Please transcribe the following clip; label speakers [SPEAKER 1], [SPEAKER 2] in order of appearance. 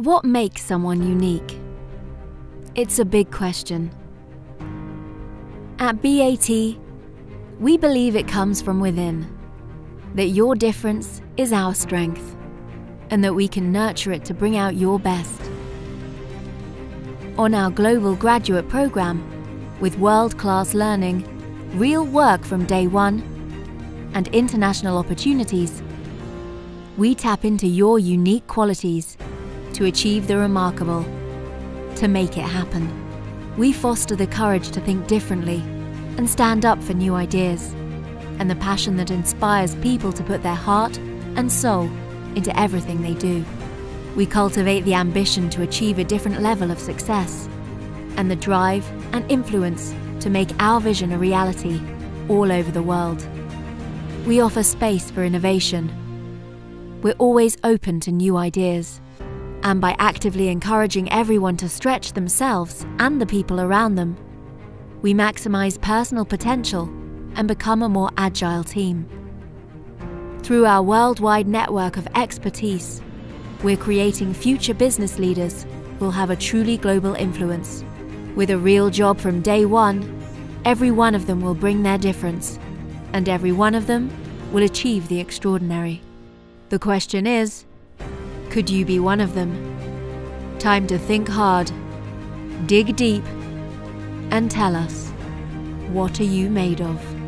[SPEAKER 1] What makes someone unique? It's a big question. At BAT, we believe it comes from within, that your difference is our strength, and that we can nurture it to bring out your best. On our global graduate program, with world class learning, real work from day one, and international opportunities, we tap into your unique qualities to achieve the remarkable, to make it happen. We foster the courage to think differently and stand up for new ideas, and the passion that inspires people to put their heart and soul into everything they do. We cultivate the ambition to achieve a different level of success, and the drive and influence to make our vision a reality all over the world. We offer space for innovation we're always open to new ideas. And by actively encouraging everyone to stretch themselves and the people around them, we maximize personal potential and become a more agile team. Through our worldwide network of expertise, we're creating future business leaders who'll have a truly global influence. With a real job from day one, every one of them will bring their difference, and every one of them will achieve the extraordinary. The question is could you be one of them? Time to think hard, dig deep, and tell us what are you made of?